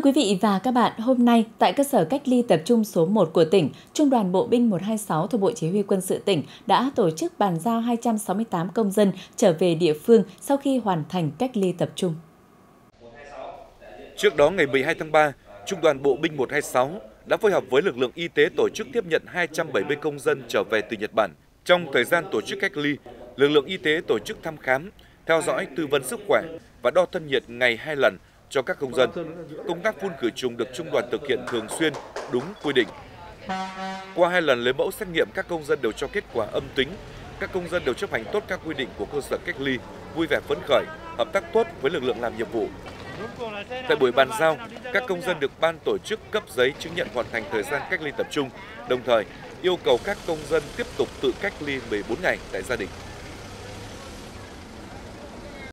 Thưa quý vị và các bạn, hôm nay tại cơ sở cách ly tập trung số 1 của tỉnh, Trung đoàn Bộ binh 126 thuộc Bộ Chỉ huy Quân sự tỉnh đã tổ chức bàn giao 268 công dân trở về địa phương sau khi hoàn thành cách ly tập trung. Trước đó ngày 12 tháng 3, Trung đoàn Bộ binh 126 đã phối hợp với lực lượng y tế tổ chức tiếp nhận 270 công dân trở về từ Nhật Bản. Trong thời gian tổ chức cách ly, lực lượng y tế tổ chức thăm khám, theo dõi tư vấn sức khỏe và đo thân nhiệt ngày hai lần cho các công dân. Công tác phun khử trùng được trung đoàn thực hiện thường xuyên, đúng quy định. Qua hai lần lấy mẫu xét nghiệm, các công dân đều cho kết quả âm tính. Các công dân đều chấp hành tốt các quy định của cơ sở cách ly, vui vẻ phấn khởi, hợp tác tốt với lực lượng làm nhiệm vụ. Tại buổi bàn giao, các công dân được ban tổ chức cấp giấy chứng nhận hoàn thành thời gian cách ly tập trung, đồng thời yêu cầu các công dân tiếp tục tự cách ly 14 ngày tại gia đình.